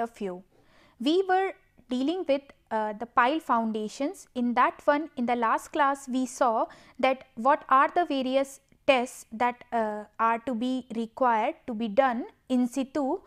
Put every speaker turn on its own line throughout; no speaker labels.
of view. We were dealing with uh, the pile foundations. In that one in the last class we saw that what are the various tests that uh, are to be required to be done in situ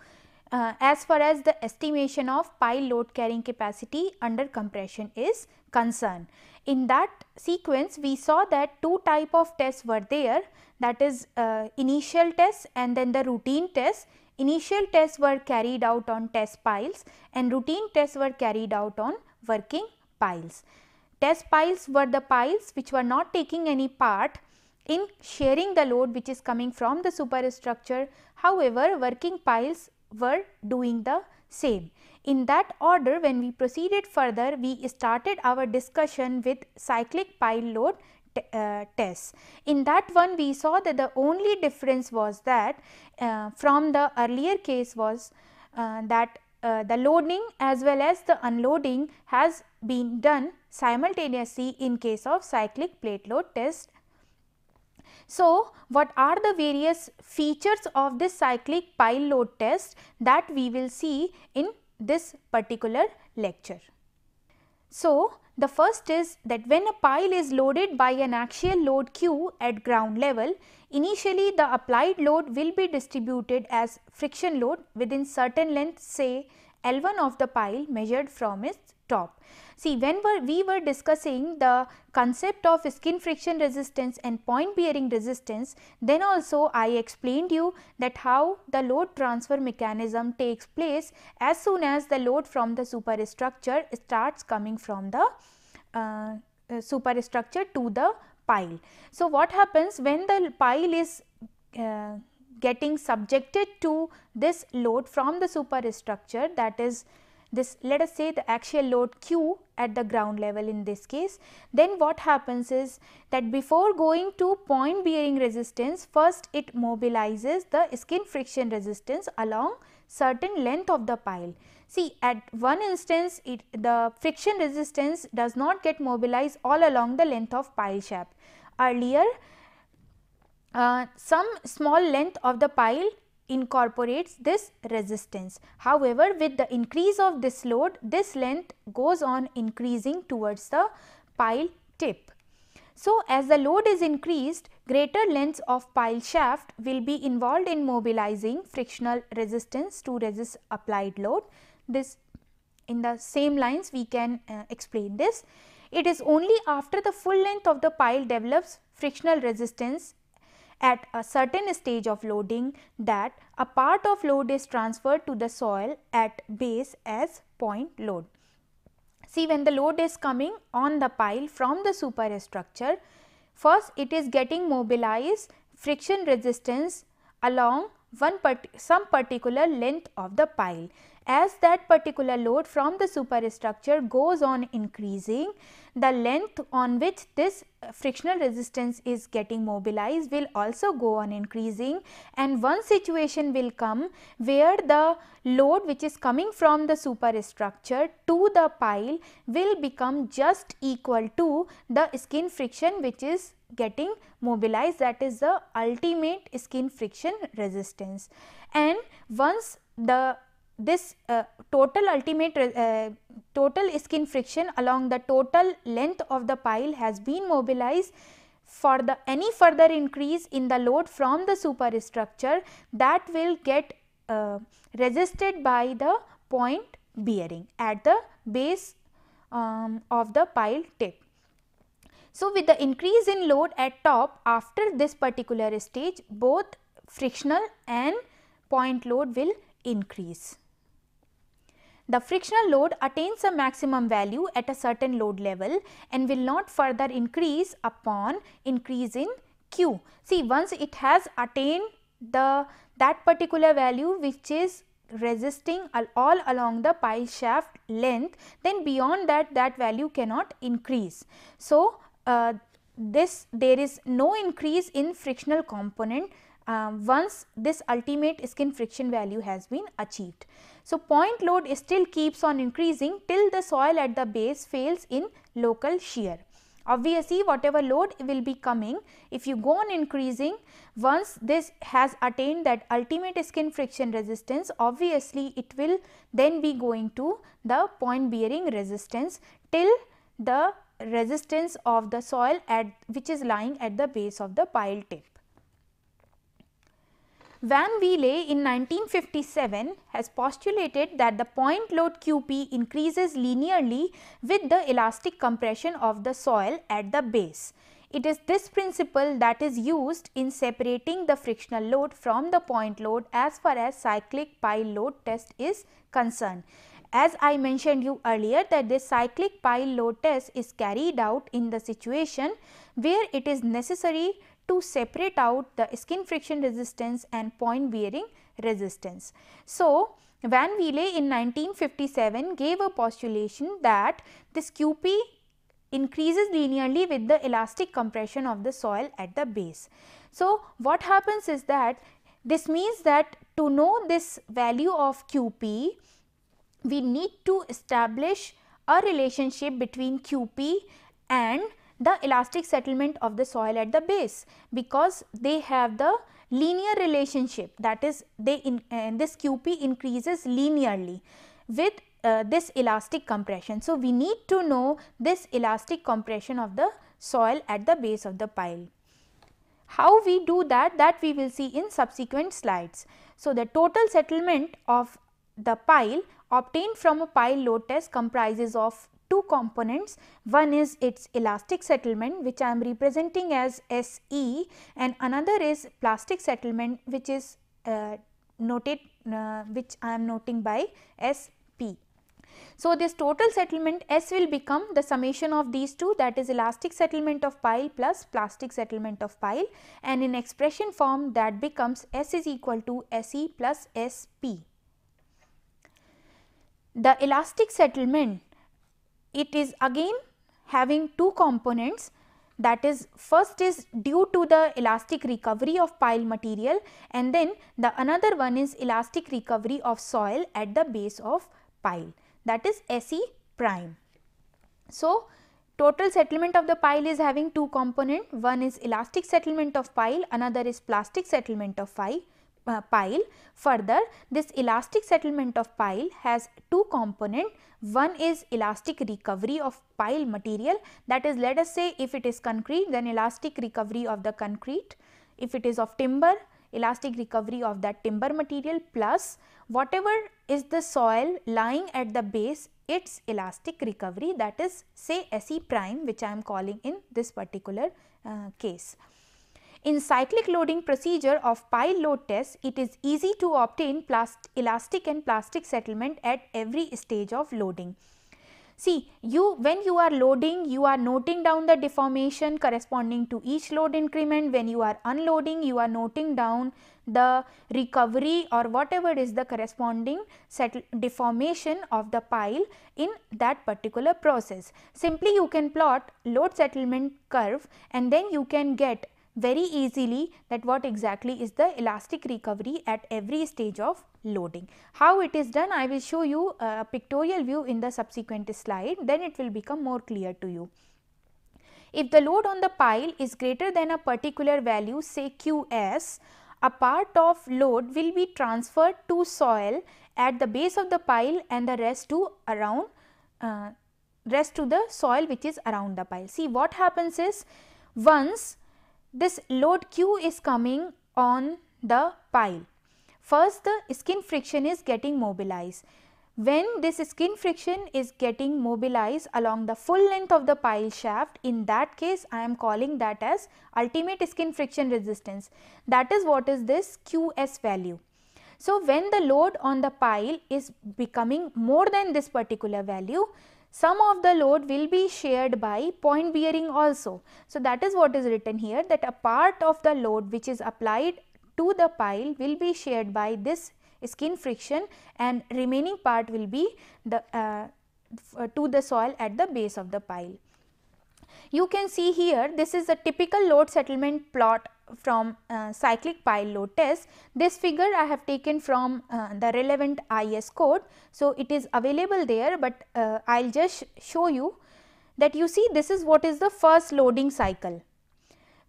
uh, as far as the estimation of pile load carrying capacity under compression is concerned. In that sequence we saw that two type of tests were there that is uh, initial tests and then the routine tests. Initial tests were carried out on test piles and routine tests were carried out on working piles. Test piles were the piles which were not taking any part in sharing the load which is coming from the superstructure. However, working piles were doing the same. In that order when we proceeded further we started our discussion with cyclic pile load uh, tests. In that one we saw that the only difference was that uh, from the earlier case was uh, that uh, the loading as well as the unloading has been done simultaneously in case of cyclic plate load test so, what are the various features of this cyclic pile load test that we will see in this particular lecture. So, the first is that when a pile is loaded by an axial load Q at ground level, initially the applied load will be distributed as friction load within certain length say L1 of the pile measured from its top. See when we were discussing the concept of skin friction resistance and point bearing resistance then also I explained you that how the load transfer mechanism takes place as soon as the load from the superstructure starts coming from the uh, uh, superstructure to the pile. So, what happens when the pile is uh, getting subjected to this load from the superstructure that is this let us say the axial load q at the ground level in this case then what happens is that before going to point bearing resistance first it mobilizes the skin friction resistance along certain length of the pile. See at one instance it the friction resistance does not get mobilized all along the length of pile shaft. Earlier uh, some small length of the pile incorporates this resistance. However, with the increase of this load, this length goes on increasing towards the pile tip. So, as the load is increased, greater lengths of pile shaft will be involved in mobilizing frictional resistance to resist applied load. This in the same lines we can uh, explain this. It is only after the full length of the pile develops frictional resistance at a certain stage of loading that a part of load is transferred to the soil at base as point load. See when the load is coming on the pile from the superstructure, first it is getting mobilized friction resistance along one part some particular length of the pile as that particular load from the superstructure goes on increasing, the length on which this frictional resistance is getting mobilized will also go on increasing. And one situation will come where the load which is coming from the superstructure to the pile will become just equal to the skin friction which is getting mobilized that is the ultimate skin friction resistance. And once the this uh, total ultimate uh, total skin friction along the total length of the pile has been mobilized for the any further increase in the load from the superstructure that will get uh, resisted by the point bearing at the base um, of the pile tip. So, with the increase in load at top after this particular stage both frictional and point load will increase. The frictional load attains a maximum value at a certain load level and will not further increase upon increase in Q. See once it has attained the that particular value which is resisting all along the pile shaft length then beyond that that value cannot increase. So, uh, this there is no increase in frictional component uh, once this ultimate skin friction value has been achieved. So, point load still keeps on increasing till the soil at the base fails in local shear. Obviously, whatever load will be coming, if you go on increasing, once this has attained that ultimate skin friction resistance, obviously it will then be going to the point bearing resistance till the resistance of the soil at which is lying at the base of the pile tip. Van Weele in 1957 has postulated that the point load QP increases linearly with the elastic compression of the soil at the base. It is this principle that is used in separating the frictional load from the point load as far as cyclic pile load test is concerned. As I mentioned you earlier that this cyclic pile load test is carried out in the situation where it is necessary to separate out the skin friction resistance and point bearing resistance. So, Van Weele in 1957 gave a postulation that this QP increases linearly with the elastic compression of the soil at the base. So, what happens is that this means that to know this value of QP, we need to establish a relationship between QP and the elastic settlement of the soil at the base because they have the linear relationship that is they in this QP increases linearly with uh, this elastic compression. So, we need to know this elastic compression of the soil at the base of the pile. How we do that that we will see in subsequent slides. So, the total settlement of the pile obtained from a pile load test comprises of two components. One is its elastic settlement which I am representing as SE and another is plastic settlement which is uh, noted uh, which I am noting by SP. So, this total settlement S will become the summation of these two that is elastic settlement of pile plus plastic settlement of pile and in expression form that becomes S is equal to SE plus SP. The elastic settlement it is again having two components. That is first is due to the elastic recovery of pile material and then the another one is elastic recovery of soil at the base of pile. That is SE prime. So, total settlement of the pile is having two component. One is elastic settlement of pile another is plastic settlement of pile uh, pile. Further, this elastic settlement of pile has two component. One is elastic recovery of pile material that is let us say if it is concrete then elastic recovery of the concrete. If it is of timber elastic recovery of that timber material plus whatever is the soil lying at the base its elastic recovery that is say SE prime which I am calling in this particular uh, case. In cyclic loading procedure of pile load test, it is easy to obtain elastic and plastic settlement at every stage of loading. See, you when you are loading, you are noting down the deformation corresponding to each load increment. When you are unloading, you are noting down the recovery or whatever is the corresponding deformation of the pile in that particular process. Simply you can plot load settlement curve and then you can get very easily that what exactly is the elastic recovery at every stage of loading. How it is done I will show you a pictorial view in the subsequent slide then it will become more clear to you. If the load on the pile is greater than a particular value say QS, a part of load will be transferred to soil at the base of the pile and the rest to around uh, rest to the soil which is around the pile. See what happens is once this load Q is coming on the pile. First the skin friction is getting mobilized. When this skin friction is getting mobilized along the full length of the pile shaft, in that case I am calling that as ultimate skin friction resistance. That is what is this QS value. So, when the load on the pile is becoming more than this particular value, some of the load will be shared by point bearing also. So, that is what is written here that a part of the load which is applied to the pile will be shared by this skin friction and remaining part will be the uh, to the soil at the base of the pile. You can see here this is a typical load settlement plot from uh, cyclic pile load test. This figure I have taken from uh, the relevant IS code. So, it is available there, but uh, I will just show you that you see this is what is the first loading cycle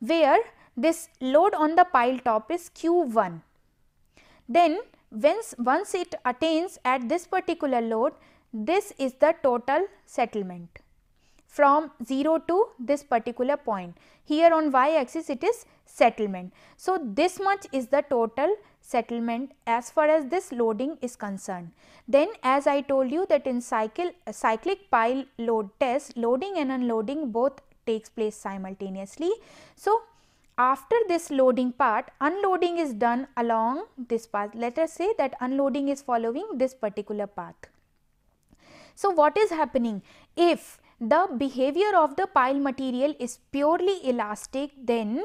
where this load on the pile top is Q1. Then once, once it attains at this particular load, this is the total settlement from 0 to this particular point. Here on y axis it is settlement. So, this much is the total settlement as far as this loading is concerned. Then as I told you that in cycle uh, cyclic pile load test loading and unloading both takes place simultaneously. So, after this loading part unloading is done along this path let us say that unloading is following this particular path. So, what is happening if the behavior of the pile material is purely elastic. Then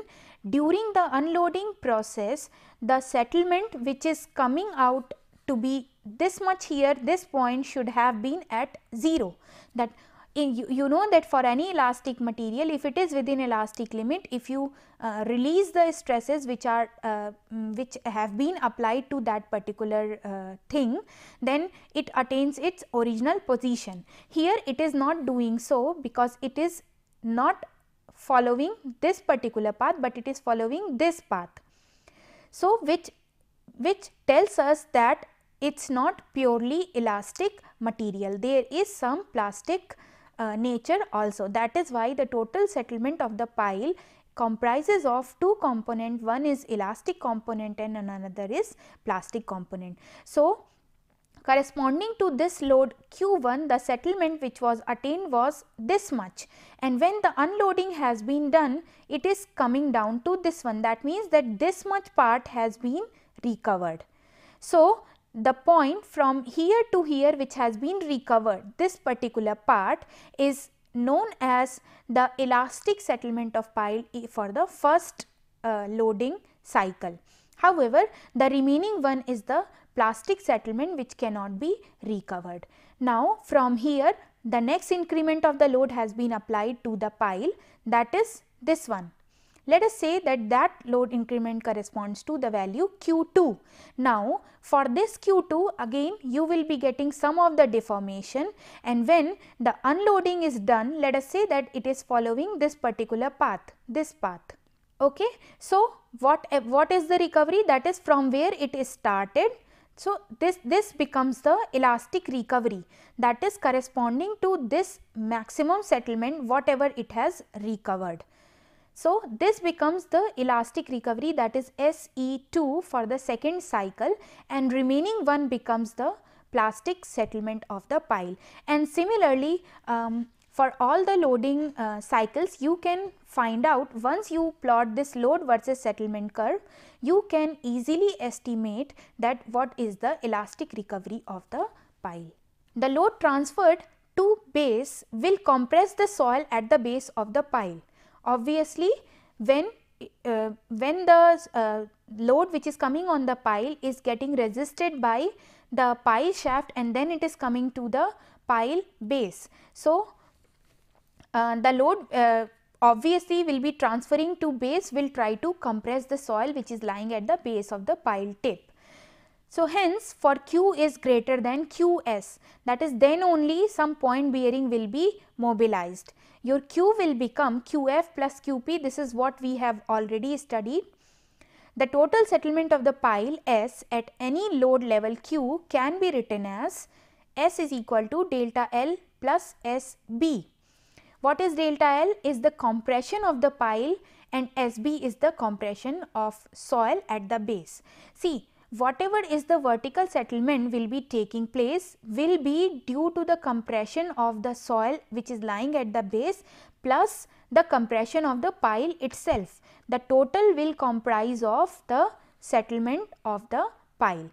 during the unloading process the settlement which is coming out to be this much here this point should have been at 0 that in, you, you know that for any elastic material if it is within elastic limit if you uh, release the stresses which are uh, mm, which have been applied to that particular uh, thing then it attains its original position. Here it is not doing so because it is not following this particular path but it is following this path. So which which tells us that it's not purely elastic material. There is some plastic uh, nature also. That is why the total settlement of the pile comprises of two component one is elastic component and another is plastic component. So, corresponding to this load q1 the settlement which was attained was this much and when the unloading has been done it is coming down to this one that means that this much part has been recovered. So, the point from here to here which has been recovered this particular part is known as the elastic settlement of pile for the first uh, loading cycle. However, the remaining one is the plastic settlement which cannot be recovered. Now, from here the next increment of the load has been applied to the pile that is this one let us say that that load increment corresponds to the value Q2. Now, for this Q2 again you will be getting some of the deformation and when the unloading is done let us say that it is following this particular path, this path. Okay. So, what, what is the recovery that is from where it is started so, this, this becomes the elastic recovery that is corresponding to this maximum settlement whatever it has recovered. So, this becomes the elastic recovery that is SE2 for the second cycle and remaining one becomes the plastic settlement of the pile. And similarly, um, for all the loading uh, cycles you can find out once you plot this load versus settlement curve you can easily estimate that what is the elastic recovery of the pile. The load transferred to base will compress the soil at the base of the pile Obviously, when uh, when the uh, load which is coming on the pile is getting resisted by the pile shaft and then it is coming to the pile base. So, uh, the load uh, obviously will be transferring to base will try to compress the soil which is lying at the base of the pile tip. So, hence for Q is greater than Qs that is then only some point bearing will be mobilized your Q will become Qf plus Qp this is what we have already studied. The total settlement of the pile S at any load level Q can be written as S is equal to delta L plus SB. What is delta L? Is the compression of the pile and SB is the compression of soil at the base. See, whatever is the vertical settlement will be taking place will be due to the compression of the soil which is lying at the base plus the compression of the pile itself. The total will comprise of the settlement of the pile.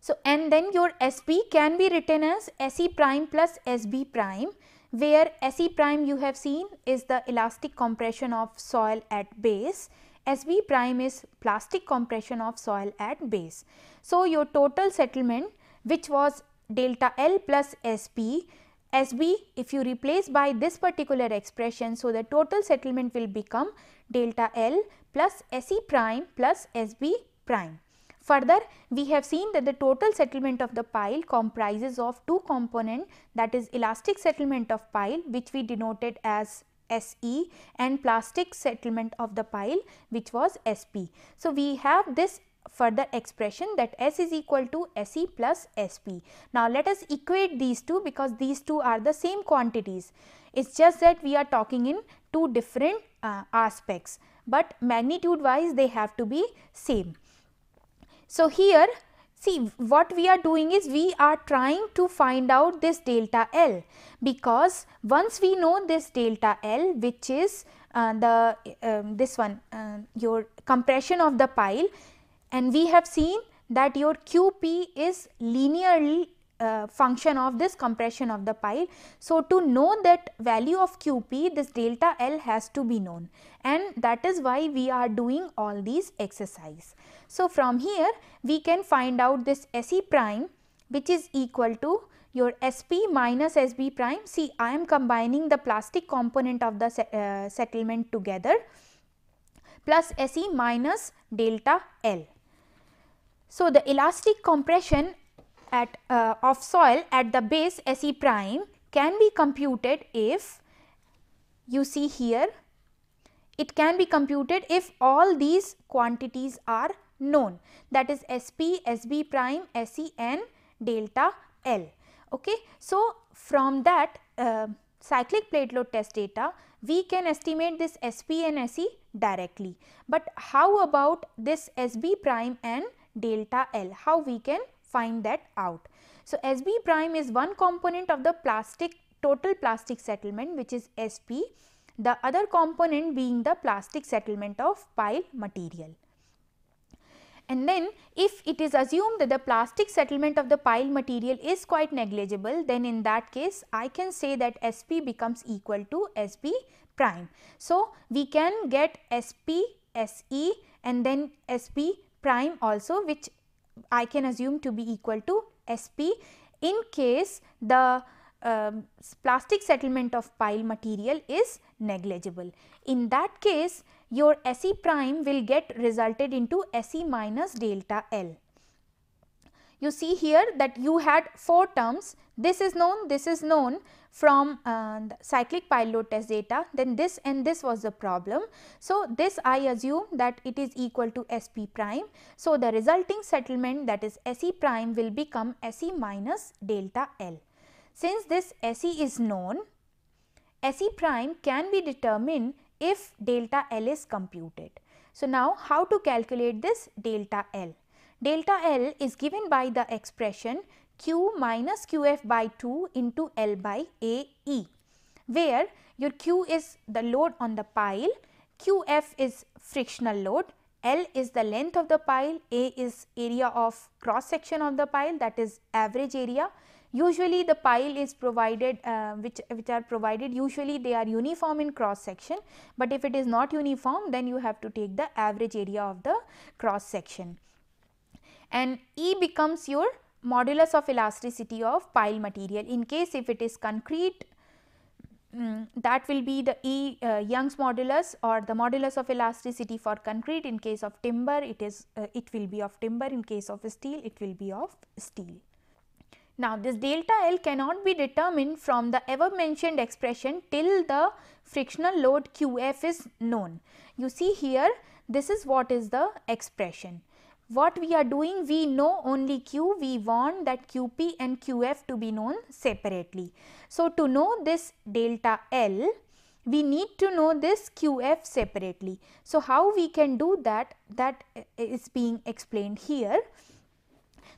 So, and then your SP can be written as SE prime plus SB prime where SE prime you have seen is the elastic compression of soil at base SB prime is plastic compression of soil at base. So, your total settlement which was delta L plus SB, SB if you replace by this particular expression. So, the total settlement will become delta L plus SE prime plus SB prime. Further, we have seen that the total settlement of the pile comprises of two component that is elastic settlement of pile which we denoted as SE and plastic settlement of the pile which was SP. So, we have this further expression that S is equal to SE plus SP. Now, let us equate these two because these two are the same quantities. It is just that we are talking in two different uh, aspects, but magnitude wise they have to be same. So, here see what we are doing is we are trying to find out this delta L because once we know this delta L which is uh, the um, this one uh, your compression of the pile and we have seen that your QP is linearly uh, function of this compression of the pile. So, to know that value of QP this delta L has to be known and that is why we are doing all these exercise. So, from here we can find out this SE prime which is equal to your SP minus SB prime. See I am combining the plastic component of the uh, settlement together plus SE minus delta L. So, the elastic compression at uh, of soil at the base SE prime can be computed if you see here it can be computed if all these quantities are known that is SP, SB prime, SE and delta L. Okay. So, from that uh, cyclic plate load test data we can estimate this SP and SE directly, but how about this SB prime and delta L, how we can find that out. So, SB prime is one component of the plastic total plastic settlement which is SP, the other component being the plastic settlement of pile material. And then if it is assumed that the plastic settlement of the pile material is quite negligible, then in that case I can say that SP becomes equal to SB prime. So, we can get SP, SE and then SB prime also which I can assume to be equal to SP in case the um, plastic settlement of pile material is negligible. In that case your SE prime will get resulted into SE minus delta L. You see here that you had 4 terms, this is known, this is known from uh, cyclic pile load test data, then this and this was the problem. So, this I assume that it is equal to SP prime. So, the resulting settlement that is SE prime will become SE minus delta L. Since this SE is known, SE prime can be determined if delta L is computed. So, now how to calculate this delta L? Delta L is given by the expression Q minus QF by 2 into L by AE, where your Q is the load on the pile, QF is frictional load, L is the length of the pile, A is area of cross section of the pile that is average area. Usually the pile is provided uh, which, which are provided usually they are uniform in cross section, but if it is not uniform then you have to take the average area of the cross section and E becomes your modulus of elasticity of pile material. In case if it is concrete um, that will be the E uh, Young's modulus or the modulus of elasticity for concrete in case of timber it is uh, it will be of timber in case of steel it will be of steel. Now this delta L cannot be determined from the ever mentioned expression till the frictional load QF is known. You see here this is what is the expression what we are doing we know only q we want that qp and qf to be known separately. So, to know this delta L we need to know this qf separately. So, how we can do that that is being explained here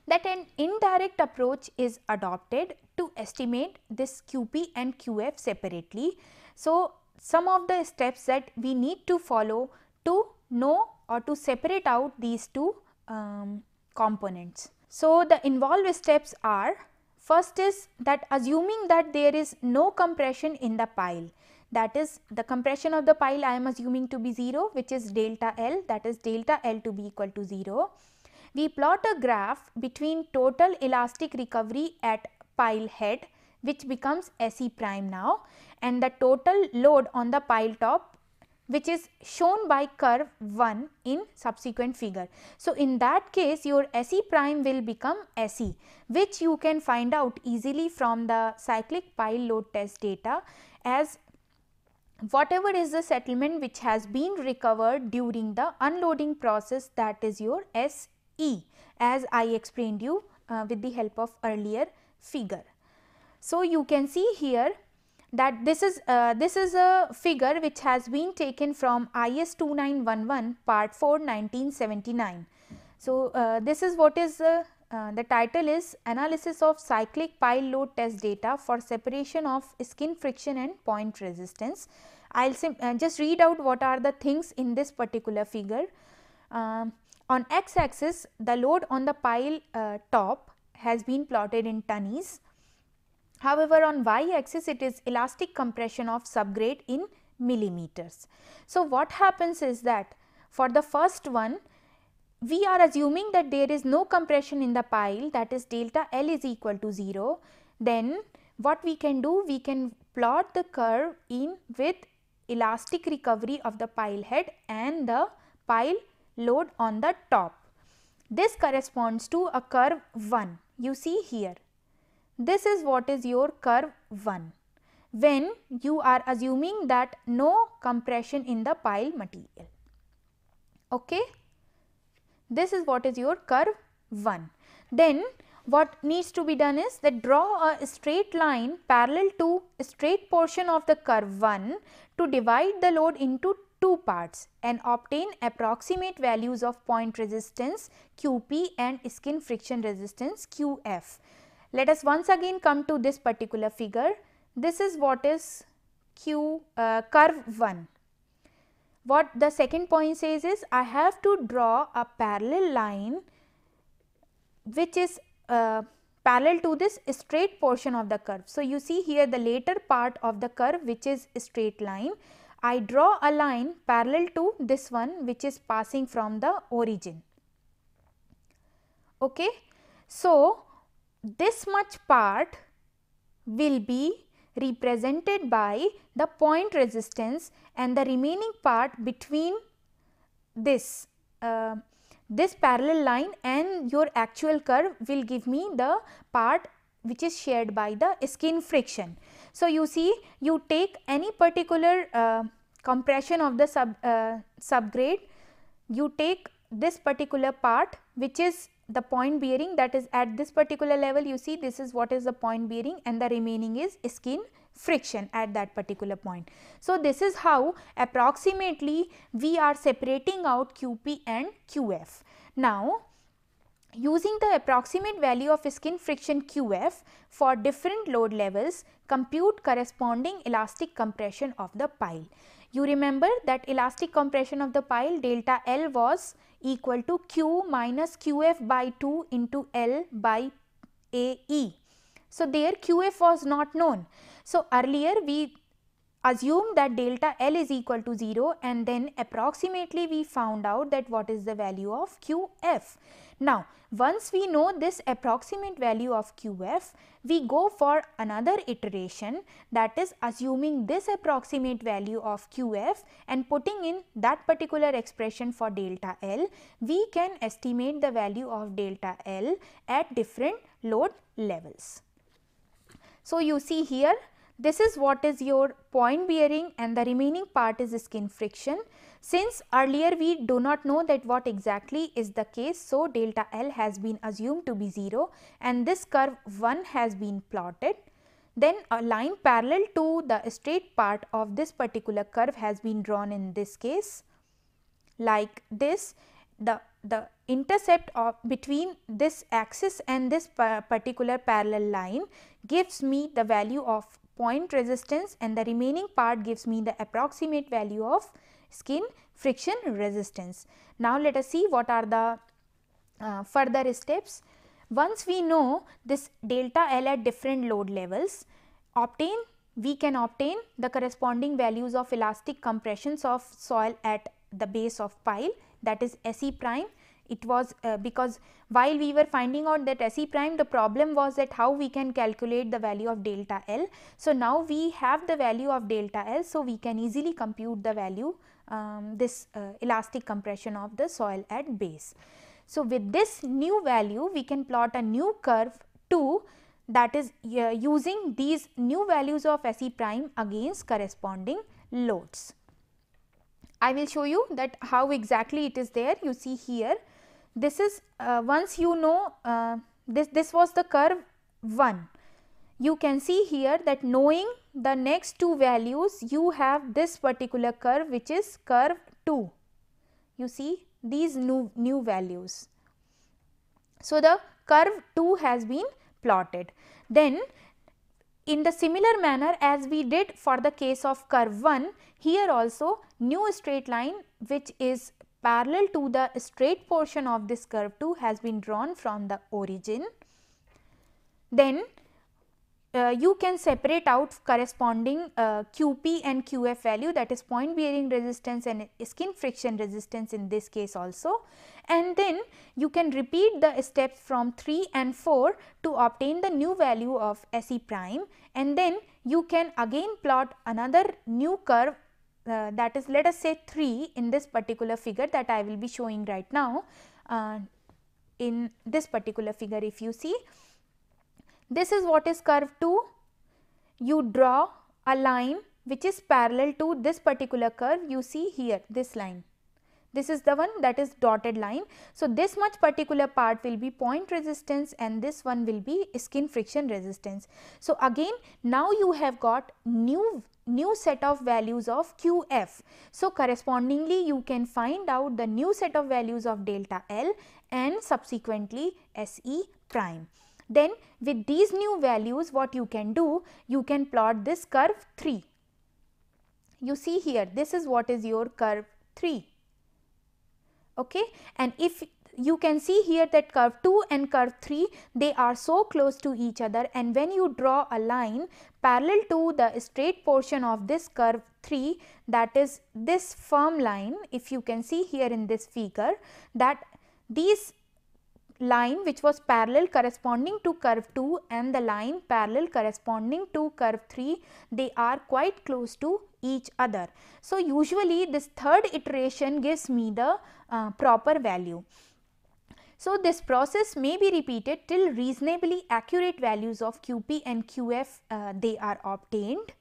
that an indirect approach is adopted to estimate this qp and qf separately. So, some of the steps that we need to follow to know or to separate out these two um, components. So, the involved steps are first is that assuming that there is no compression in the pile that is the compression of the pile I am assuming to be 0 which is delta L that is delta L to be equal to 0. We plot a graph between total elastic recovery at pile head which becomes SE prime now and the total load on the pile top which is shown by curve 1 in subsequent figure. So, in that case your SE prime will become SE which you can find out easily from the cyclic pile load test data as whatever is the settlement which has been recovered during the unloading process that is your SE as I explained you uh, with the help of earlier figure. So, you can see here that this is uh, this is a figure which has been taken from IS 2911 part 4 1979. So, uh, this is what is uh, uh, the title is analysis of cyclic pile load test data for separation of skin friction and point resistance. I will uh, just read out what are the things in this particular figure. Um, on x axis the load on the pile uh, top has been plotted in tonnes However, on y axis it is elastic compression of subgrade in millimeters. So, what happens is that for the first one we are assuming that there is no compression in the pile that is delta L is equal to 0. Then what we can do we can plot the curve in with elastic recovery of the pile head and the pile load on the top. This corresponds to a curve 1 you see here this is what is your curve 1 when you are assuming that no compression in the pile material. Okay? This is what is your curve 1. Then what needs to be done is that draw a straight line parallel to a straight portion of the curve 1 to divide the load into two parts and obtain approximate values of point resistance QP and skin friction resistance QF. Let us once again come to this particular figure. This is what is Q uh, curve 1. What the second point says is I have to draw a parallel line which is uh, parallel to this straight portion of the curve. So, you see here the later part of the curve which is straight line. I draw a line parallel to this one which is passing from the origin. Okay. So, this much part will be represented by the point resistance and the remaining part between this uh, this parallel line and your actual curve will give me the part which is shared by the skin friction. So, you see you take any particular uh, compression of the sub uh, subgrade you take this particular part which is the point bearing that is at this particular level you see this is what is the point bearing and the remaining is skin friction at that particular point. So, this is how approximately we are separating out QP and QF. Now, using the approximate value of skin friction QF for different load levels compute corresponding elastic compression of the pile. You remember that elastic compression of the pile delta L was equal to Q minus QF by 2 into L by AE. So, there QF was not known. So, earlier we assumed that delta L is equal to 0 and then approximately we found out that what is the value of QF. Now, once we know this approximate value of QF, we go for another iteration that is assuming this approximate value of QF and putting in that particular expression for delta L, we can estimate the value of delta L at different load levels. So, you see here this is what is your point bearing and the remaining part is skin friction. Since earlier we do not know that what exactly is the case, so delta L has been assumed to be 0 and this curve 1 has been plotted. Then a line parallel to the straight part of this particular curve has been drawn in this case like this the the intercept of between this axis and this particular parallel line gives me the value of point resistance and the remaining part gives me the approximate value of skin friction resistance. Now, let us see what are the uh, further steps. Once we know this delta L at different load levels, obtain we can obtain the corresponding values of elastic compressions of soil at the base of pile that is SE prime it was uh, because while we were finding out that SE prime the problem was that how we can calculate the value of delta L. So, now we have the value of delta L. So, we can easily compute the value um, this uh, elastic compression of the soil at base. So, with this new value we can plot a new curve 2 that is uh, using these new values of SE prime against corresponding loads. I will show you that how exactly it is there you see here this is uh, once you know uh, this this was the curve 1 you can see here that knowing the next two values you have this particular curve which is curve 2 you see these new new values. So the curve 2 has been plotted. Then in the similar manner as we did for the case of curve 1 here also new straight line which is parallel to the straight portion of this curve 2 has been drawn from the origin. Then uh, you can separate out corresponding uh, QP and QF value that is point bearing resistance and skin friction resistance in this case also and then you can repeat the steps from 3 and 4 to obtain the new value of SE prime and then you can again plot another new curve uh, that is let us say 3 in this particular figure that I will be showing right now. Uh, in this particular figure if you see this is what is curve 2 you draw a line which is parallel to this particular curve you see here this line this is the one that is dotted line. So, this much particular part will be point resistance and this one will be skin friction resistance. So, again now you have got new new set of values of QF. So, correspondingly you can find out the new set of values of delta L and subsequently SE prime. Then with these new values what you can do? You can plot this curve 3. You see here this is what is your curve 3 okay? And if you can see here that curve 2 and curve 3 they are so close to each other. And when you draw a line parallel to the straight portion of this curve 3 that is this firm line if you can see here in this figure that these line which was parallel corresponding to curve 2 and the line parallel corresponding to curve 3 they are quite close to each other. So, usually this third iteration gives me the uh, proper value. So, this process may be repeated till reasonably accurate values of QP and QF uh, they are obtained.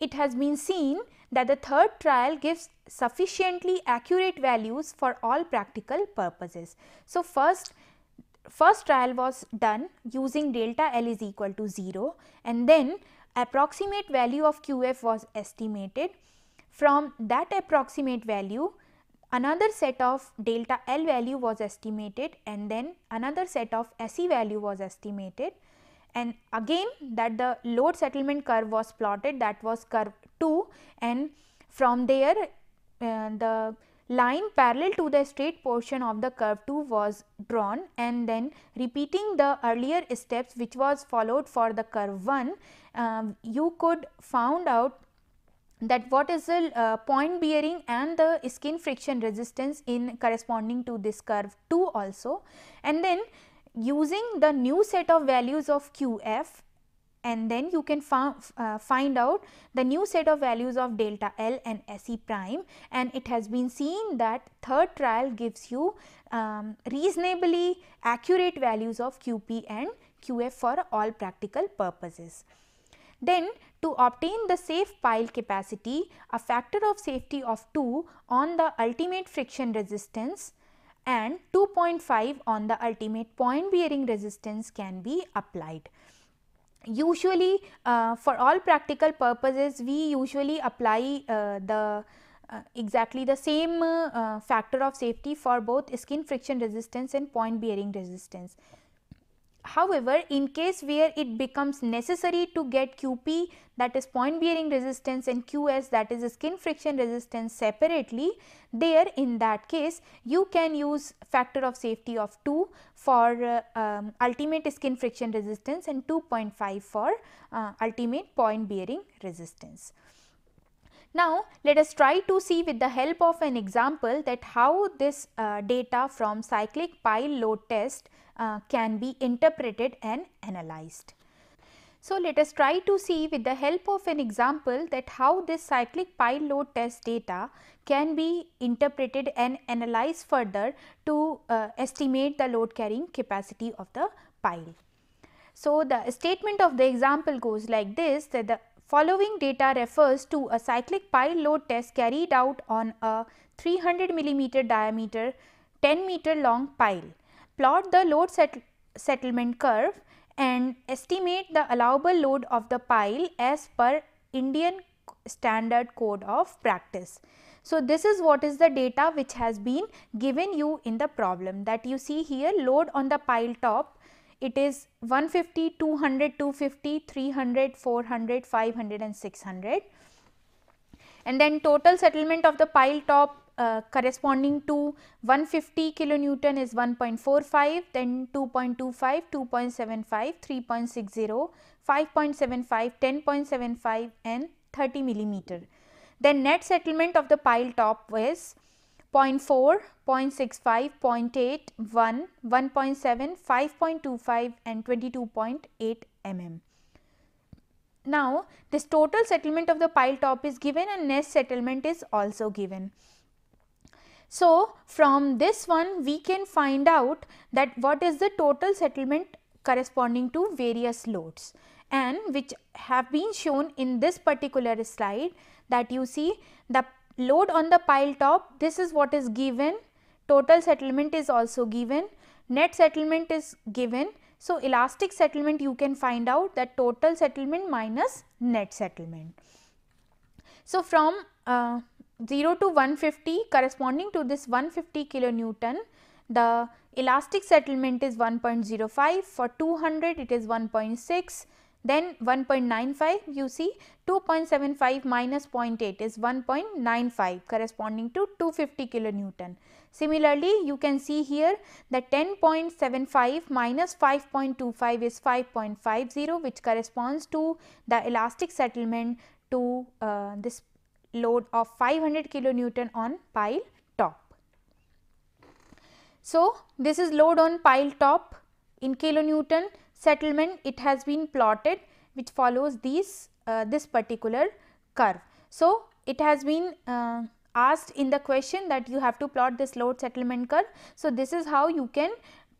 It has been seen that the third trial gives sufficiently accurate values for all practical purposes. So, first first trial was done using delta L is equal to 0 and then approximate value of QF was estimated. From that approximate value another set of delta L value was estimated and then another set of SE value was estimated and again that the load settlement curve was plotted that was curve 2 and from there uh, the line parallel to the straight portion of the curve 2 was drawn and then repeating the earlier steps which was followed for the curve 1 um, you could found out that what is the uh, point bearing and the skin friction resistance in corresponding to this curve 2 also. And then using the new set of values of QF and then you can uh, find out the new set of values of delta L and SE prime and it has been seen that third trial gives you um, reasonably accurate values of QP and QF for all practical purposes. Then to obtain the safe pile capacity, a factor of safety of 2 on the ultimate friction resistance and 2.5 on the ultimate point bearing resistance can be applied usually uh, for all practical purposes we usually apply uh, the uh, exactly the same uh, factor of safety for both skin friction resistance and point bearing resistance. However, in case where it becomes necessary to get QP that is point bearing resistance and QS that is skin friction resistance separately, there in that case you can use factor of safety of 2 for uh, um, ultimate skin friction resistance and 2.5 for uh, ultimate point bearing resistance. Now, let us try to see with the help of an example that how this uh, data from cyclic pile load test uh, can be interpreted and analyzed. So, let us try to see with the help of an example that how this cyclic pile load test data can be interpreted and analyzed further to uh, estimate the load carrying capacity of the pile. So, the statement of the example goes like this that the following data refers to a cyclic pile load test carried out on a 300 millimeter diameter 10 meter long pile. Plot the load set settlement curve and estimate the allowable load of the pile as per Indian standard code of practice. So, this is what is the data which has been given you in the problem that you see here load on the pile top it is 150, 200, 250, 300, 400, 500 and 600 and then total settlement of the pile top uh, corresponding to 150 kilonewton is 1.45 then 2.25 2.75 3.60 5.75 10.75 and 30 millimeter. Then net settlement of the pile top was 0.4 0.65 0.8 1 1.7 5.25 and 22.8 mm now this total settlement of the pile top is given and net settlement is also given so, from this one we can find out that what is the total settlement corresponding to various loads. And which have been shown in this particular slide that you see the load on the pile top this is what is given. Total settlement is also given. Net settlement is given. So elastic settlement you can find out that total settlement minus net settlement. So from uh, 0 to 150 corresponding to this 150 kilonewton the elastic settlement is 1.05 for 200 it is 1.6 then 1.95 you see 2.75 minus 0.8 is 1.95 corresponding to 250 kilonewton. Similarly, you can see here that 10.75 minus 5.25 is 5.50 which corresponds to the elastic settlement to uh, this load of 500 kilonewton on pile top. So, this is load on pile top in kilonewton settlement it has been plotted which follows these uh, this particular curve. So, it has been uh, asked in the question that you have to plot this load settlement curve. So, this is how you can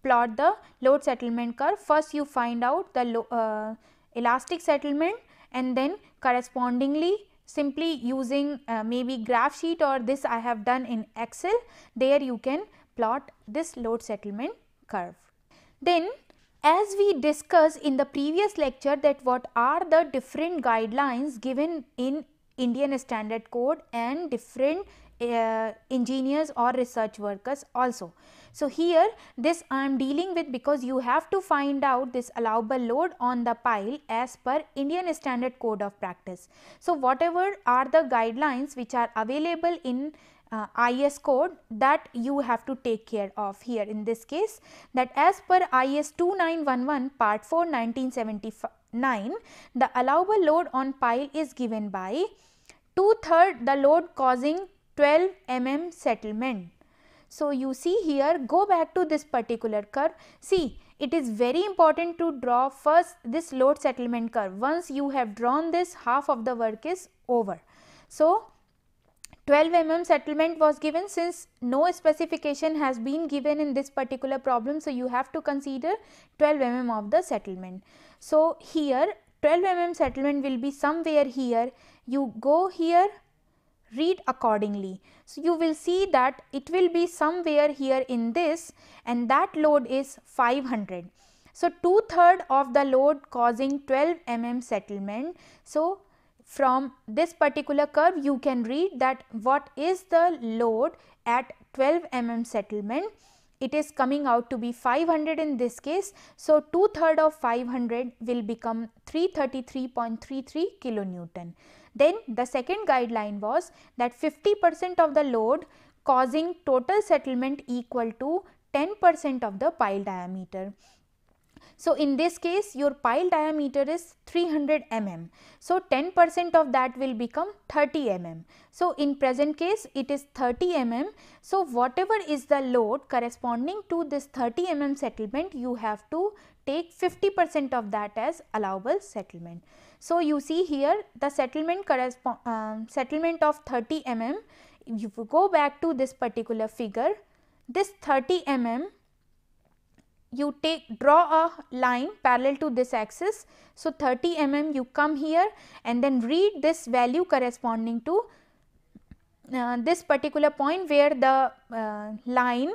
plot the load settlement curve. First you find out the uh, elastic settlement and then correspondingly simply using uh, maybe graph sheet or this I have done in Excel, there you can plot this load settlement curve. Then as we discussed in the previous lecture that what are the different guidelines given in Indian Standard Code and different uh, engineers or research workers also. So, here this I am dealing with because you have to find out this allowable load on the pile as per Indian Standard Code of Practice. So, whatever are the guidelines which are available in uh, IS code that you have to take care of here in this case that as per IS 2911 part 4 1979 the allowable load on pile is given by two third the load causing 12 mm settlement so, you see here go back to this particular curve. See it is very important to draw first this load settlement curve. Once you have drawn this half of the work is over. So, 12 mm settlement was given since no specification has been given in this particular problem. So, you have to consider 12 mm of the settlement. So, here 12 mm settlement will be somewhere here you go here read accordingly. So, you will see that it will be somewhere here in this and that load is 500. So, 2 third of the load causing 12 mm settlement. So, from this particular curve you can read that what is the load at 12 mm settlement it is coming out to be 500 in this case. So, 2 third of 500 will become 333.33 kilonewton. Then the second guideline was that 50 percent of the load causing total settlement equal to 10 percent of the pile diameter. So, in this case your pile diameter is 300 mm. So, 10 percent of that will become 30 mm. So, in present case it is 30 mm. So, whatever is the load corresponding to this 30 mm settlement you have to take 50 percent of that as allowable settlement. So, you see here the settlement correspond uh, settlement of 30 mm if you go back to this particular figure this 30 mm you take draw a line parallel to this axis. So, 30 mm you come here and then read this value corresponding to uh, this particular point where the uh, line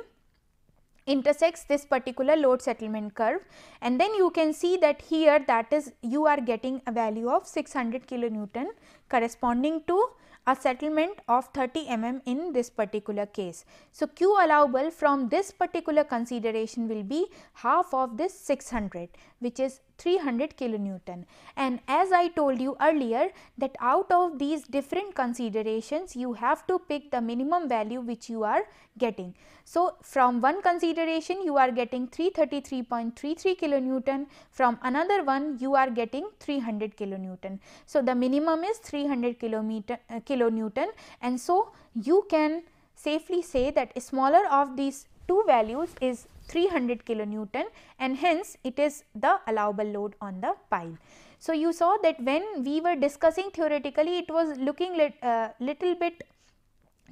intersects this particular load settlement curve and then you can see that here that is you are getting a value of 600 kilonewton corresponding to a settlement of 30 mm in this particular case. So, Q allowable from this particular consideration will be half of this 600 which is 300 kilonewton and as I told you earlier that out of these different considerations you have to pick the minimum value which you are getting. So, from one consideration you are getting 333.33 kilonewton from another one you are getting 300 kilonewton. So, the minimum is 300 kilometer uh, kilonewton and so you can safely say that smaller of these two values is 300 kilonewton and hence it is the allowable load on the pile. So, you saw that when we were discussing theoretically it was looking lit, uh, little bit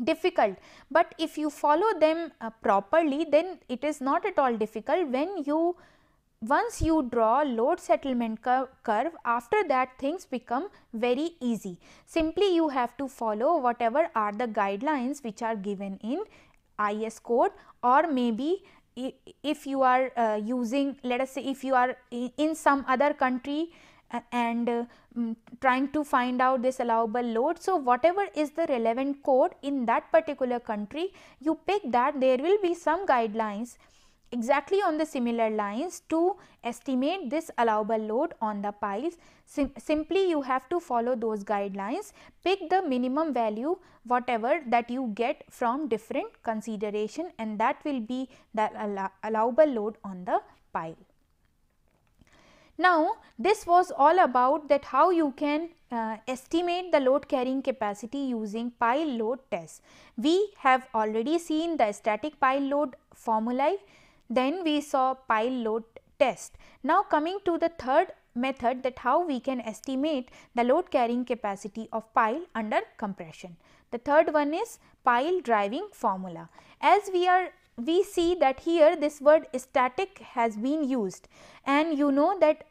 difficult, but if you follow them uh, properly then it is not at all difficult when you once you draw load settlement cur curve after that things become very easy. Simply you have to follow whatever are the guidelines which are given in IS code or maybe if you are uh, using let us say if you are in some other country uh, and uh, trying to find out this allowable load. So, whatever is the relevant code in that particular country you pick that there will be some guidelines exactly on the similar lines to estimate this allowable load on the piles. Sim simply you have to follow those guidelines, pick the minimum value whatever that you get from different consideration and that will be the allow allowable load on the pile. Now, this was all about that how you can uh, estimate the load carrying capacity using pile load test. We have already seen the static pile load formulae then we saw pile load test. Now coming to the third method that how we can estimate the load carrying capacity of pile under compression. The third one is pile driving formula. As we are we see that here this word static has been used and you know that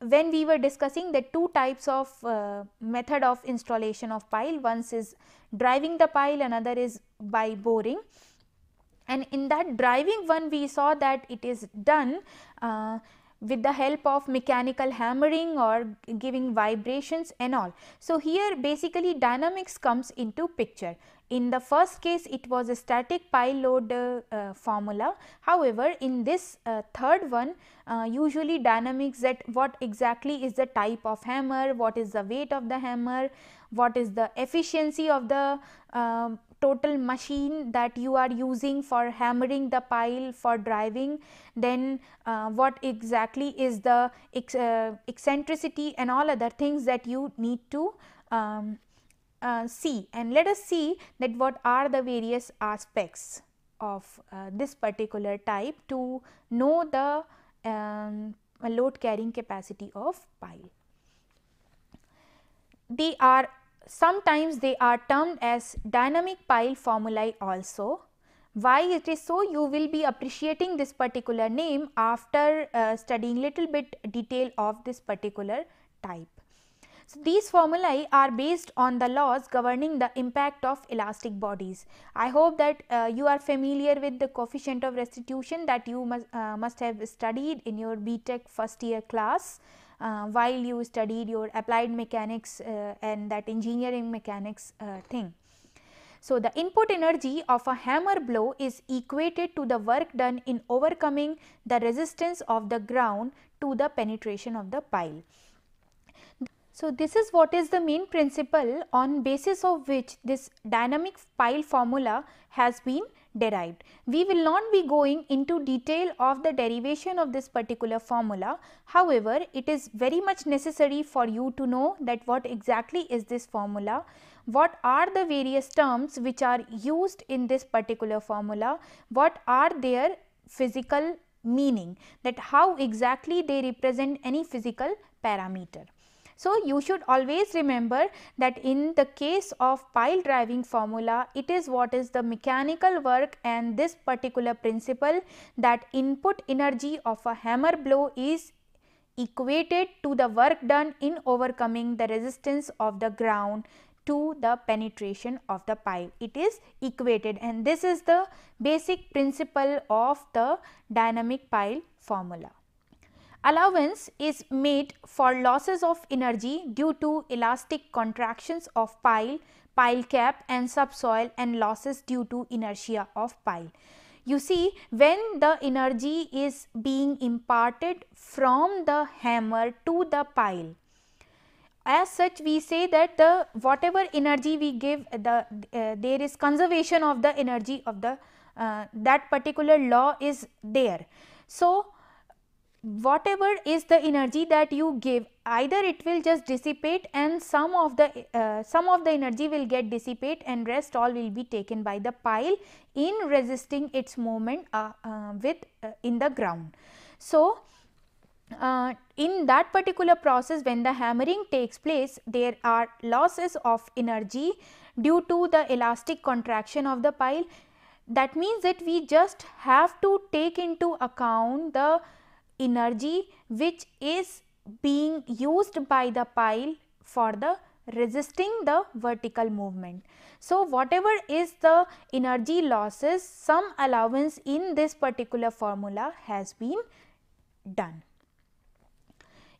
when we were discussing the two types of uh, method of installation of pile once is driving the pile another is by boring and in that driving one we saw that it is done uh, with the help of mechanical hammering or giving vibrations and all. So, here basically dynamics comes into picture. In the first case it was a static pile load uh, uh, formula. However, in this uh, third one uh, usually dynamics that what exactly is the type of hammer, what is the weight of the hammer, what is the efficiency of the um, total machine that you are using for hammering the pile for driving then uh, what exactly is the uh, eccentricity and all other things that you need to um, uh, see and let us see that what are the various aspects of uh, this particular type to know the um, load carrying capacity of pile. They are sometimes they are termed as dynamic pile formulae also. Why it is so? You will be appreciating this particular name after uh, studying little bit detail of this particular type. So, these formulae are based on the laws governing the impact of elastic bodies. I hope that uh, you are familiar with the coefficient of restitution that you must, uh, must have studied in your BTech first year class uh, while you studied your applied mechanics uh, and that engineering mechanics uh, thing. So, the input energy of a hammer blow is equated to the work done in overcoming the resistance of the ground to the penetration of the pile. So, this is what is the main principle on basis of which this dynamic pile formula has been derived. We will not be going into detail of the derivation of this particular formula. However, it is very much necessary for you to know that what exactly is this formula, what are the various terms which are used in this particular formula, what are their physical meaning that how exactly they represent any physical parameter. So, you should always remember that in the case of pile driving formula, it is what is the mechanical work and this particular principle that input energy of a hammer blow is equated to the work done in overcoming the resistance of the ground to the penetration of the pile. It is equated and this is the basic principle of the dynamic pile formula. Allowance is made for losses of energy due to elastic contractions of pile, pile cap and subsoil and losses due to inertia of pile. You see when the energy is being imparted from the hammer to the pile as such we say that the whatever energy we give the uh, there is conservation of the energy of the uh, that particular law is there. So, whatever is the energy that you give either it will just dissipate and some of the uh, some of the energy will get dissipate and rest all will be taken by the pile in resisting its movement uh, uh, with uh, in the ground. So, uh, in that particular process when the hammering takes place there are losses of energy due to the elastic contraction of the pile that means that we just have to take into account the energy which is being used by the pile for the resisting the vertical movement. So, whatever is the energy losses some allowance in this particular formula has been done.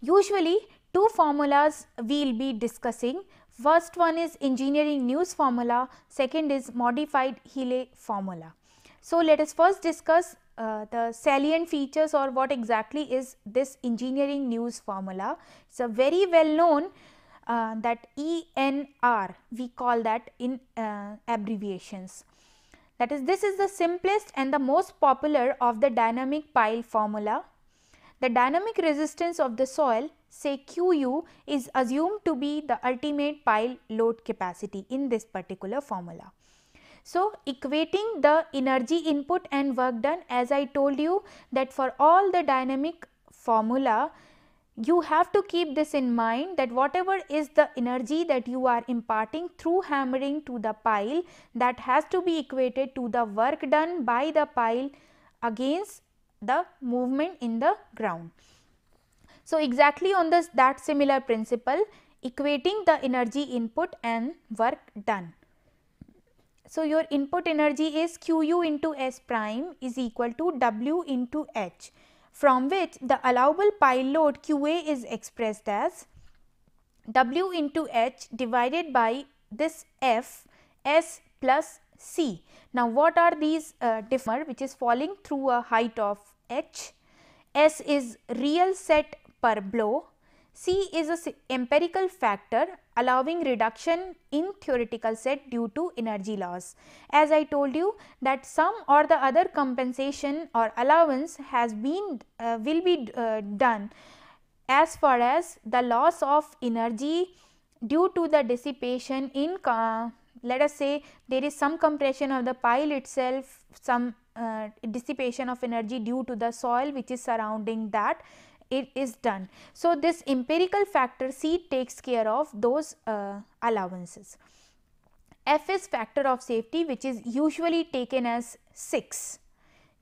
Usually two formulas we will be discussing. First one is engineering news formula, second is modified Hiley formula. So, let us first discuss uh, the salient features or what exactly is this engineering news formula. It is a very well known uh, that ENR we call that in uh, abbreviations. That is this is the simplest and the most popular of the dynamic pile formula the dynamic resistance of the soil say Qu is assumed to be the ultimate pile load capacity in this particular formula. So, equating the energy input and work done as I told you that for all the dynamic formula you have to keep this in mind that whatever is the energy that you are imparting through hammering to the pile that has to be equated to the work done by the pile against the movement in the ground. So, exactly on this that similar principle equating the energy input and work done. So, your input energy is Qu into S prime is equal to W into H from which the allowable pile load Qa is expressed as W into H divided by this F S plus C. Now, what are these uh, differ which is falling through a height of H, S is real set per blow, C is a empirical factor allowing reduction in theoretical set due to energy loss. As I told you that some or the other compensation or allowance has been uh, will be uh, done as far as the loss of energy due to the dissipation in uh, let us say there is some compression of the pile itself some uh, dissipation of energy due to the soil which is surrounding that it is done. So, this empirical factor C takes care of those uh, allowances. F is factor of safety which is usually taken as 6.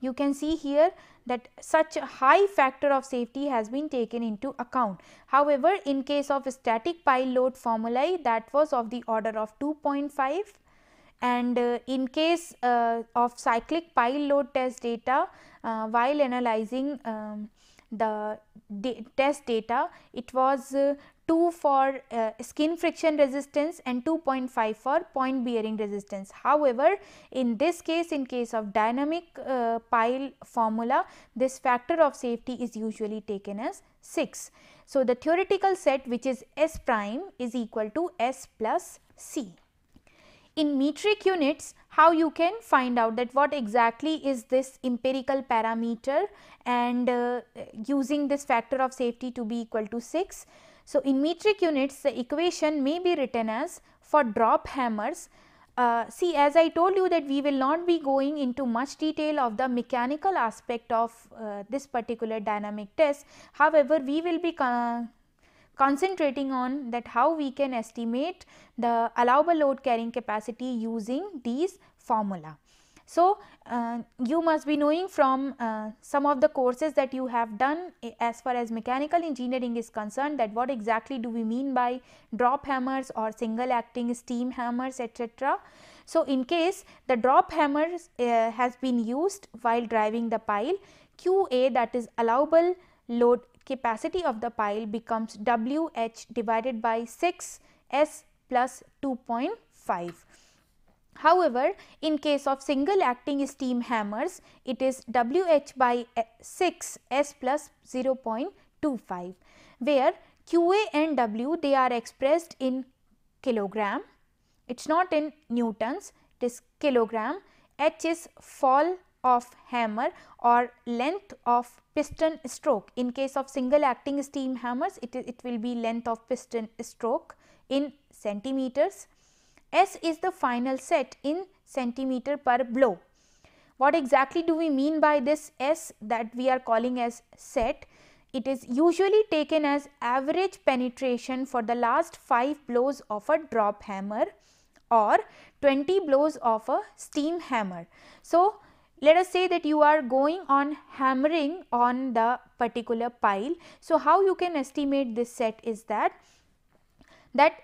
You can see here that such a high factor of safety has been taken into account. However, in case of static pile load formulae that was of the order of 2.5 and uh, in case uh, of cyclic pile load test data uh, while analyzing um, the test data it was uh, 2 for uh, skin friction resistance and 2.5 for point bearing resistance. However, in this case in case of dynamic uh, pile formula this factor of safety is usually taken as 6. So, the theoretical set which is S prime is equal to S plus C. in metric units how you can find out that what exactly is this empirical parameter and uh, using this factor of safety to be equal to 6. So, in metric units the equation may be written as for drop hammers uh, see as I told you that we will not be going into much detail of the mechanical aspect of uh, this particular dynamic test. However, we will be concentrating on that how we can estimate the allowable load carrying capacity using these formula. So, uh, you must be knowing from uh, some of the courses that you have done as far as mechanical engineering is concerned that what exactly do we mean by drop hammers or single acting steam hammers etc. So, in case the drop hammers uh, has been used while driving the pile QA that is allowable load capacity of the pile becomes WH divided by 6 S plus 2.5. However, in case of single acting steam hammers, it is WH by 6 S plus 0.25, where QA and W they are expressed in kilogram. It is not in newtons, it is kilogram. H is fall of hammer or length of piston stroke. In case of single acting steam hammers, it, it will be length of piston stroke in centimeters. S is the final set in centimeter per blow. What exactly do we mean by this S that we are calling as set? It is usually taken as average penetration for the last 5 blows of a drop hammer or 20 blows of a steam hammer. So, let us say that you are going on hammering on the particular pile. So, how you can estimate this set is that that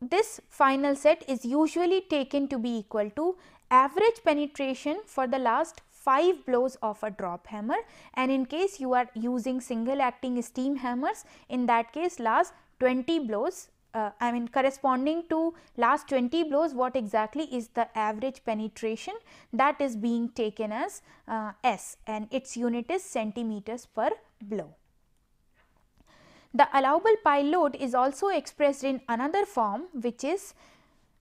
this final set is usually taken to be equal to average penetration for the last 5 blows of a drop hammer and in case you are using single acting steam hammers in that case last 20 blows uh, I mean corresponding to last 20 blows what exactly is the average penetration that is being taken as uh, S and its unit is centimeters per blow. The allowable pile load is also expressed in another form which is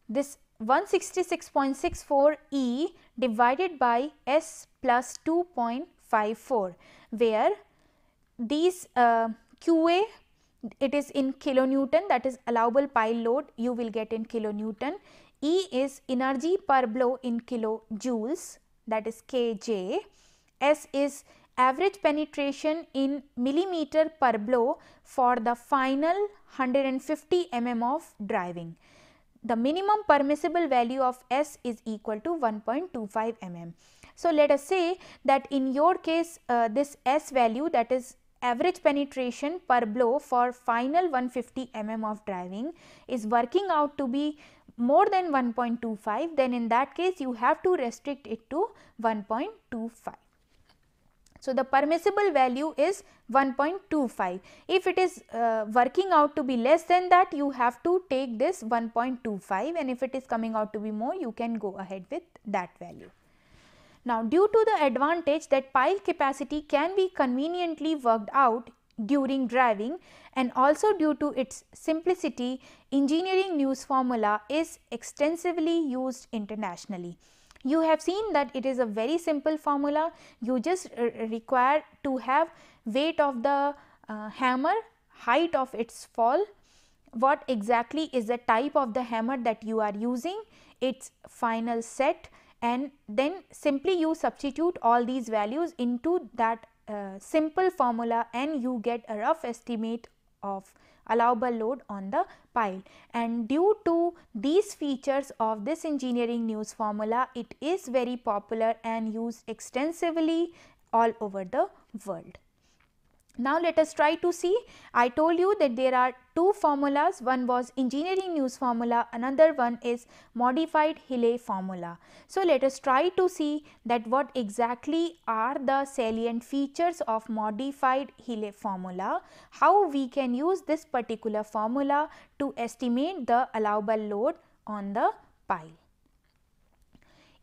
this 166.64 E divided by S plus 2.54 where these uh, QA it is in kilonewton that is allowable pile load you will get in kilonewton. E is energy per blow in kilojoules that is kJ. S is average penetration in millimeter per blow for the final 150 mm of driving. The minimum permissible value of S is equal to 1.25 mm. So, let us say that in your case uh, this S value that is average penetration per blow for final 150 mm of driving is working out to be more than 1.25 then in that case you have to restrict it to 1.25. So, the permissible value is 1.25. If it is uh, working out to be less than that, you have to take this 1.25 and if it is coming out to be more, you can go ahead with that value. Now, due to the advantage that pile capacity can be conveniently worked out during driving and also due to its simplicity, engineering news formula is extensively used internationally. You have seen that it is a very simple formula. You just require to have weight of the uh, hammer, height of its fall, what exactly is the type of the hammer that you are using, its final set and then simply you substitute all these values into that uh, simple formula and you get a rough estimate of allowable load on the pile and due to these features of this engineering news formula it is very popular and used extensively all over the world. Now let us try to see, I told you that there are two formulas, one was engineering news formula, another one is modified Hiley formula. So let us try to see that what exactly are the salient features of modified Hiley formula, how we can use this particular formula to estimate the allowable load on the pile.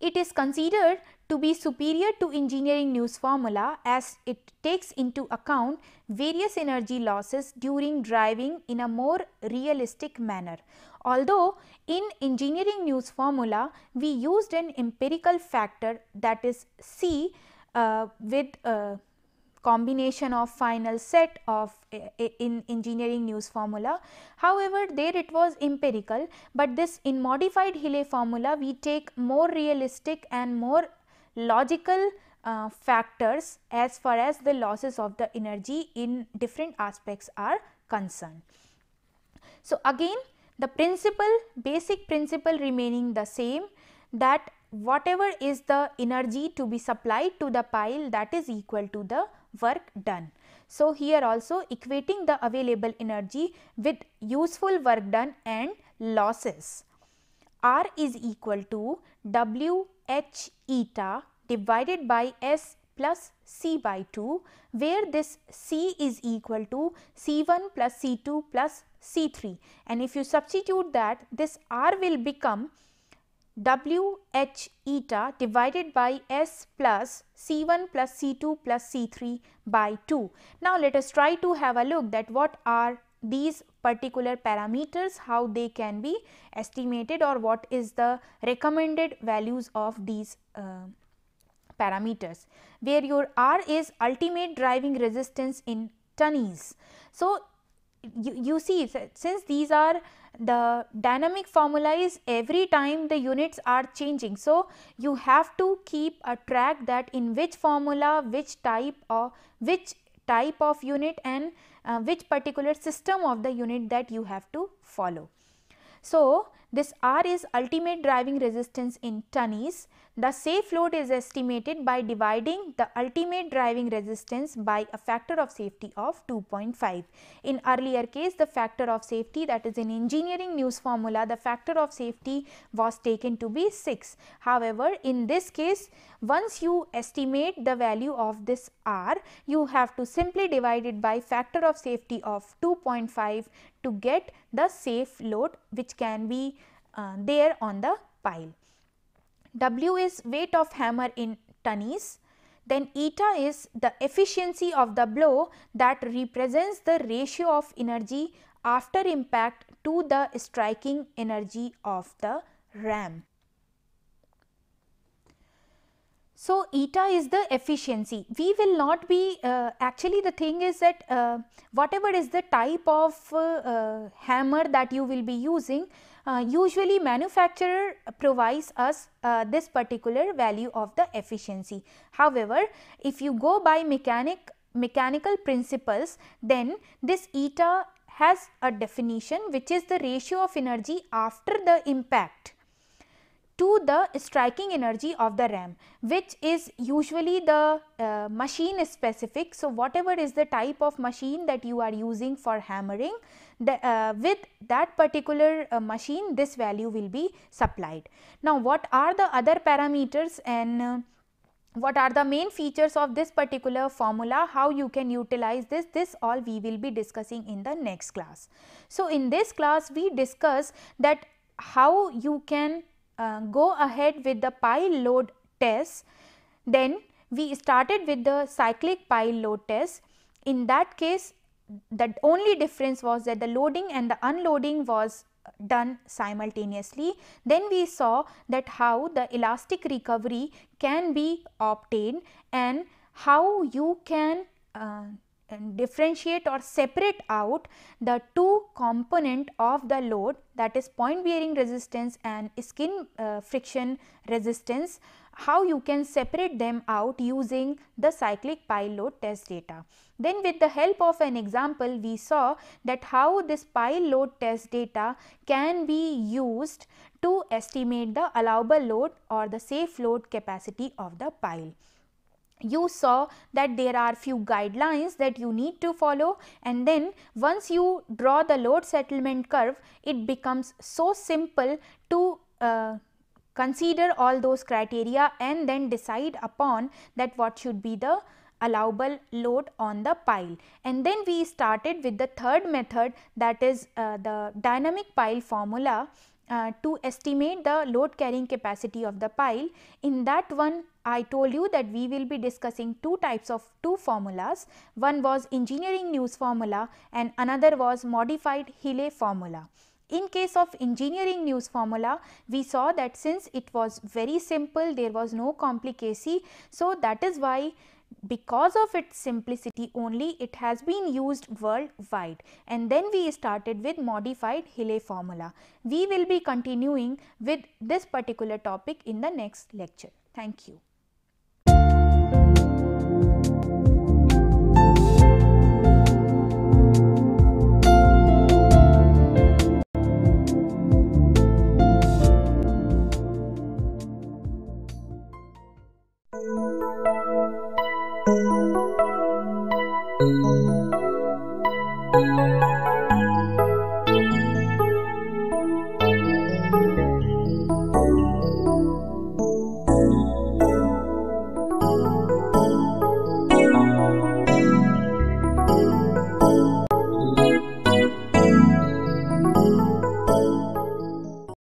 It is considered to be superior to engineering news formula as it takes into account various energy losses during driving in a more realistic manner. Although in engineering news formula we used an empirical factor that is C uh, with uh, combination of final set of in engineering news formula. However, there it was empirical, but this in modified Hiley formula we take more realistic and more logical uh, factors as far as the losses of the energy in different aspects are concerned. So, again the principle basic principle remaining the same that whatever is the energy to be supplied to the pile that is equal to the work done. So, here also equating the available energy with useful work done and losses. R is equal to W H eta divided by S plus C by 2 where this C is equal to C1 plus C2 plus C3 and if you substitute that this R will become W H eta divided by S plus C1 plus C2 plus C3 by 2. Now, let us try to have a look that what are these particular parameters, how they can be estimated or what is the recommended values of these uh, parameters, where your R is ultimate driving resistance in tonnes. So, you, you see since these are the dynamic formula is every time the units are changing. So, you have to keep a track that in which formula which type or which type of unit and uh, which particular system of the unit that you have to follow. So, this R is ultimate driving resistance in tonnes. The safe load is estimated by dividing the ultimate driving resistance by a factor of safety of 2.5. In earlier case the factor of safety that is in engineering news formula the factor of safety was taken to be 6. However, in this case once you estimate the value of this R you have to simply divide it by factor of safety of 2.5 to get the safe load which can be uh, there on the pile. W is weight of hammer in tonnes, then eta is the efficiency of the blow that represents the ratio of energy after impact to the striking energy of the ram. So, eta is the efficiency. We will not be uh, actually the thing is that uh, whatever is the type of uh, uh hammer that you will be using, uh, usually manufacturer provides us uh, this particular value of the efficiency. However, if you go by mechanic mechanical principles then this eta has a definition which is the ratio of energy after the impact to the striking energy of the ram which is usually the uh, machine specific. So, whatever is the type of machine that you are using for hammering the, uh, with that particular uh, machine this value will be supplied. Now, what are the other parameters and uh, what are the main features of this particular formula, how you can utilize this, this all we will be discussing in the next class. So, in this class we discuss that how you can uh, go ahead with the pile load test. Then we started with the cyclic pile load test. In that case, the only difference was that the loading and the unloading was done simultaneously. Then we saw that how the elastic recovery can be obtained and how you can uh, differentiate or separate out the two component of the load that is point bearing resistance and skin uh, friction resistance how you can separate them out using the cyclic pile load test data. Then with the help of an example we saw that how this pile load test data can be used to estimate the allowable load or the safe load capacity of the pile you saw that there are few guidelines that you need to follow and then once you draw the load settlement curve it becomes so simple to uh, consider all those criteria and then decide upon that what should be the allowable load on the pile. And then we started with the third method that is uh, the dynamic pile formula uh, to estimate the load carrying capacity of the pile. In that one I told you that we will be discussing two types of two formulas. One was engineering news formula and another was modified Hiley formula. In case of engineering news formula, we saw that since it was very simple, there was no complicacy. So, that is why because of its simplicity only it has been used worldwide and then we started with modified Hiley formula. We will be continuing with this particular topic in the next lecture. Thank you.